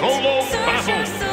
Solo battle.